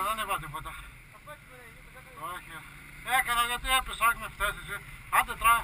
εδώ, δεν είπα τίποτα. Όχι. Έκανα γιατί έπεσα, όχι με. Άντε τρά.